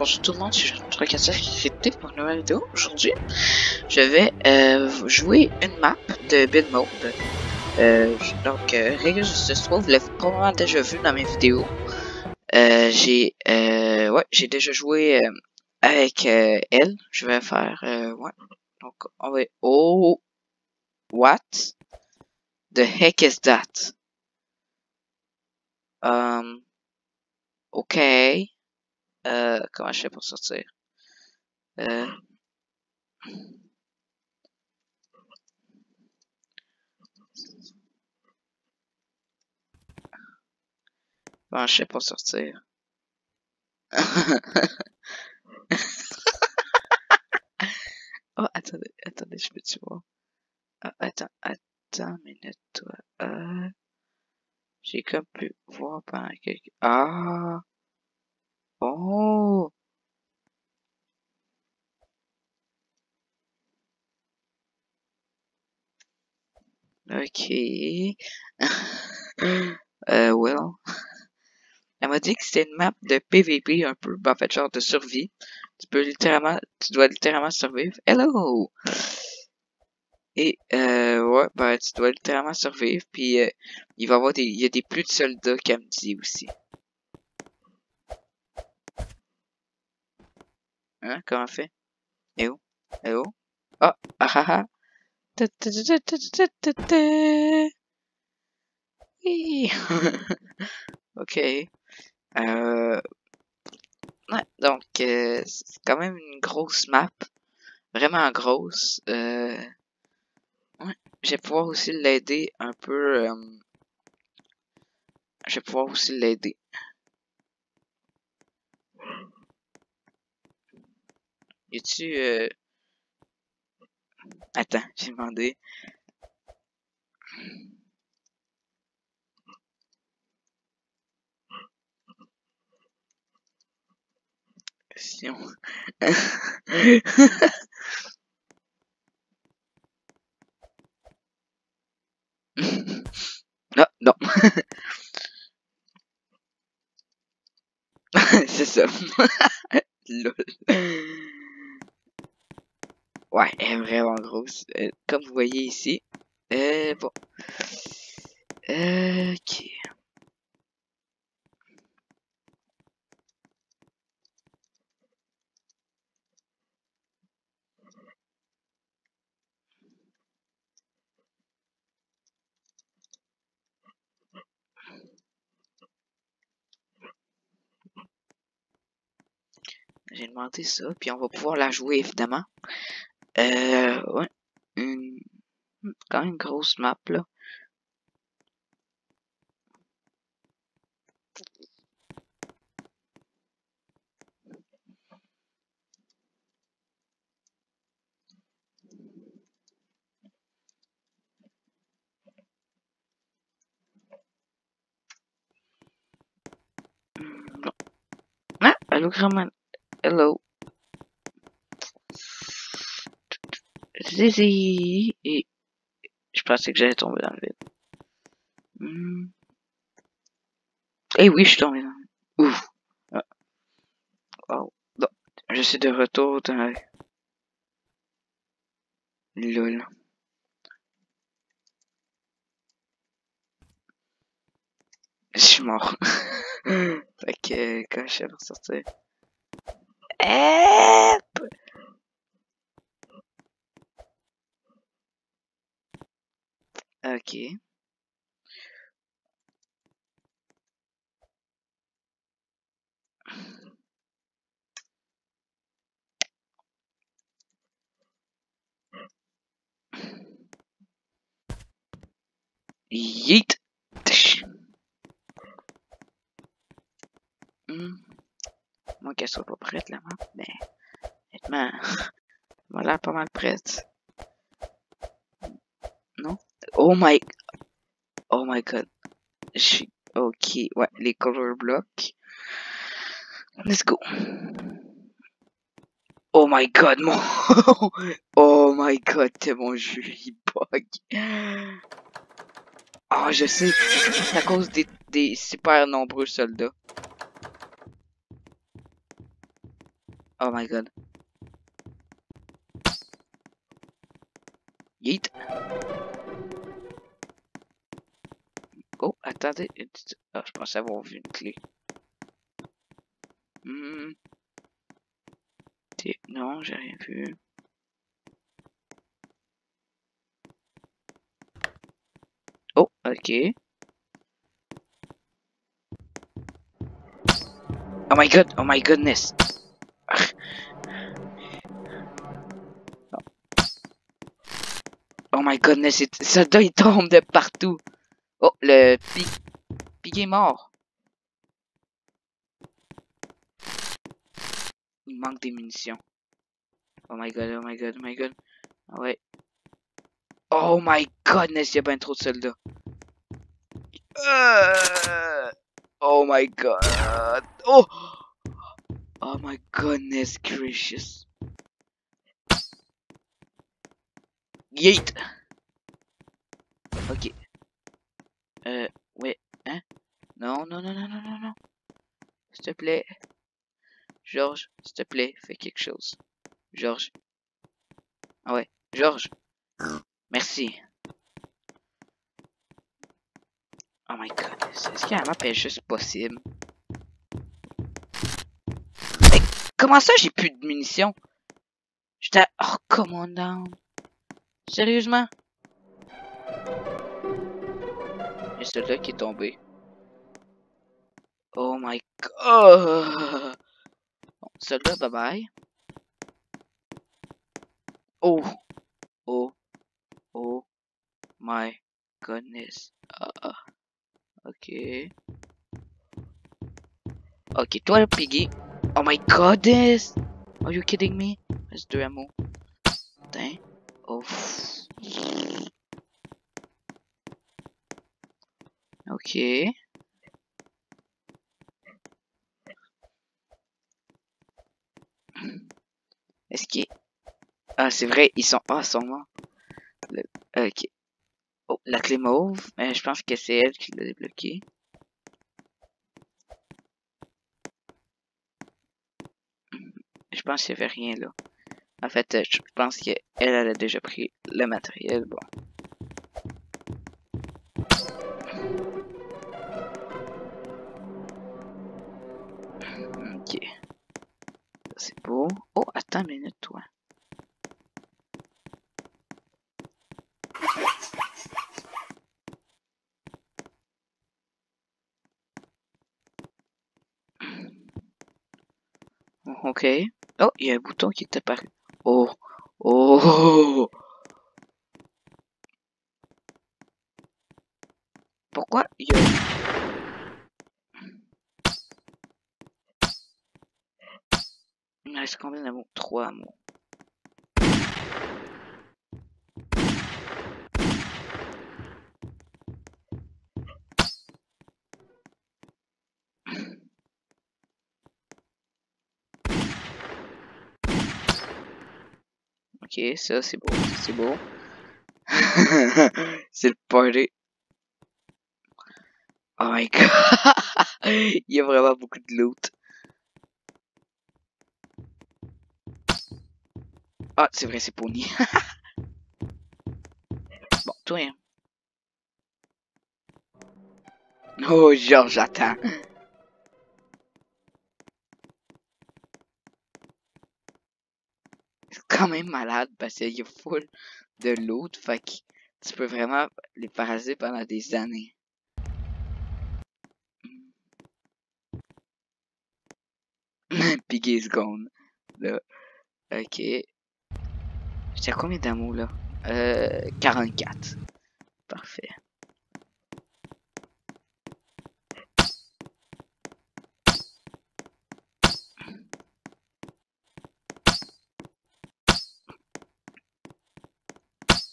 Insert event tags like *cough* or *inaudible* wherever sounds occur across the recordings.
bonjour tout le monde, je suis Cassel qui pour une nouvelle vidéo. Aujourd'hui, je vais euh, jouer une map de build mode. Euh, donc, euh, Régus se trouve, vous l'avez probablement déjà vu dans mes vidéos. Euh, j'ai euh, ouais, j'ai déjà joué euh, avec elle. Je vais faire ouais. Donc, on va oh what the heck is that? Um, ok. Euh, comment je fais pour sortir? Euh... Comment je fais pour sortir? *laughs* oh, attendez, attendez, je peux-tu voir? Ah, attends, attends une minute, toi. Euh... J'ai comme pu voir pendant quelques... Ah! Oh! Ok. *laughs* euh, well. Elle m'a dit que c'était une map de PVP un peu, ben, en fait, genre de survie. Tu peux littéralement, tu dois littéralement survivre. Hello! Et, euh, ouais, ben, tu dois littéralement survivre, puis euh, il va y avoir des, il y a des plus de soldats qu'elle me dit aussi. Hein, comment on fait? Et où? Et où? Ah, ah ah ah! Oui. ok. Euh... Ouais, donc euh, c'est quand même une grosse map. Vraiment grosse. Euh... Ouais. Je vais pouvoir aussi l'aider un peu. euh, Je vais pouvoir aussi l'aider. Y tu euh... Attends, j'ai demandé. Si on... *laughs* non, non. *laughs* C'est ça. *laughs* Lol. Ouais, elle est vraiment grosse. Euh, comme vous voyez ici. Euh, bon. Euh, ok. J'ai demandé ça, puis on va pouvoir la jouer évidemment. Euh, ouais. Une... Quand même une grosse map là. Hmm, non. Ah, allô, grand Hello. Et je pensais que j'allais tomber dans le vide. Hmm. Eh oui, je suis tombé dans le vide. Ouf. Ah. Je suis de retour dans... Lol. Je suis mort. *laughs* fait quand je suis pour sortir... Ok. Yeet. Hmm. Moi qu'elle soit pas prête la map, mais honnêtement, *laughs* l'air pas mal prête. Oh my Oh my god. Je suis ok. Ouais, les color blocks. Let's go. Oh my god, mon *laughs* Oh my god, t'es mon jeu, il bug. Ah, je sais, c'est à cause des, des super nombreux soldats. Oh my god. Yeet. Attendez. Ah, je pensais avoir vu une clé. Hmm. Non, j'ai rien vu. Oh, ok. Oh my god, oh my goodness. Oh my goodness, ça doit il tombe partout. Oh, le pig, est mort. Il manque des munitions. Oh my god, oh my god, oh my god. Ah ouais. Oh my goodness, il y a bien trop de soldats. Uh, oh my god. Oh! Oh my goodness gracious. Yeet! Ok. Euh, ouais, hein? Non, non, non, non, non, non, non. S'il te plaît. Georges, s'il te plaît, fais quelque chose. Georges. Ah ouais, Georges. Merci. Oh my god, est-ce qu'il y a un map est juste possible? Mais comment ça j'ai plus de munitions? J'étais... Oh, come on down. Sérieusement? Et celui-là qui est tombé. Oh my god! Bon, celui-là, bye bye. Oh! Oh! Oh! My goodness. Uh, ok. Ok, toi, Piggy. Oh my goodness! Are you kidding me? Let's do ammo. Putain. Oh. Ok. Est-ce qu'il... Ah, c'est vrai, ils sont... Ah, ils sont morts. Ok. Oh, la clé mauve. Mais je pense que c'est elle qui l'a débloqué. Je pense qu'il n'y avait rien là. En fait, je pense qu'elle elle a déjà pris le matériel. Bon. Attends minute, toi. Ok. Oh, il y a un bouton qui est apparu. Oh. Oh. Pourquoi. Il me reste combien d'amour Trois amours. Ok, ça c'est beau, c'est beau. *laughs* c'est le party. Oh my *laughs* god. Il y a vraiment beaucoup de loot. Ah, c'est vrai, c'est Pony. *laughs* bon, toi. Hein. Oh, genre, j'attends. quand même malade parce qu'il y a full de loot. Fait tu peux vraiment les parasiter pendant des années. *laughs* Piggy is gone. Là. Ok. À combien d'amour là? Euh, 44. Parfait.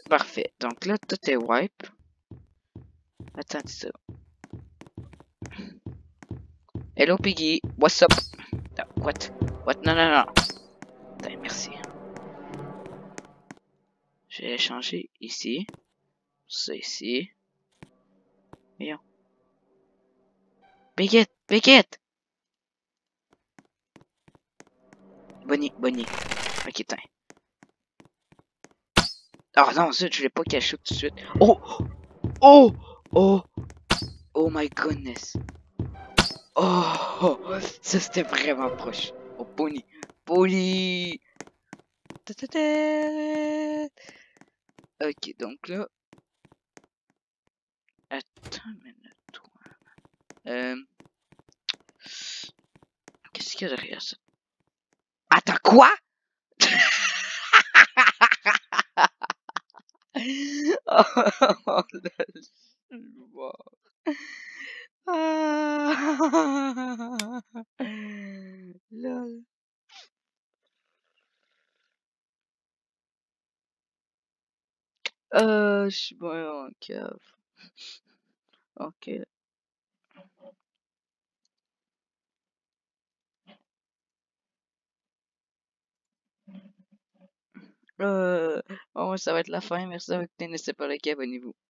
Parfait. Donc là, tout est wipe. Attends ça. Hello Piggy, what's up? what? What? Non, non, non. Merci. Je vais changer ici. Ici. Voyons. Bigot, Bigot! Bonnie, Bonnie. Ok, tiens. Oh non, ça, je l'ai pas caché tout de suite. Oh! Oh! Oh! Oh my goodness. Oh! Ça, c'était vraiment proche. Oh, Bonnie. Bonnie! Ok, donc là... Attends une minute. Euh... Qu'est-ce qu'il y a derrière ça? Attends, quoi? *laughs* oh, lol. Euh, je suis bon en cave. Ok. Euh, ça va être la fin. Merci d'avoir écouté. N'hésitez pas à liker, abonnez-vous.